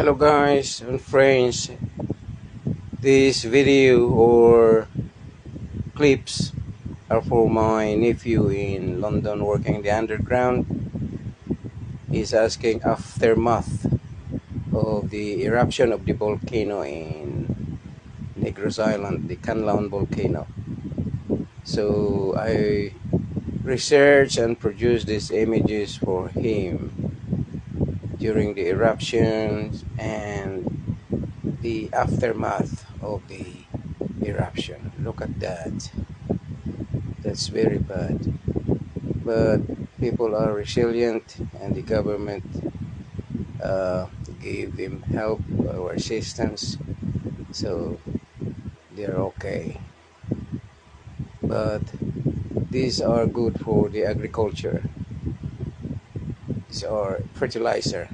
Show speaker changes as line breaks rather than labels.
Hello guys and friends. This video or clips are for my nephew in London working the underground. He's asking aftermath of the eruption of the volcano in Negros Island, the Kanlaon volcano. So I researched and produced these images for him during the eruptions and the aftermath of the eruption. Look at that. That's very bad. But people are resilient and the government uh, gave them help or assistance. So they're okay. But these are good for the agriculture are fertilizer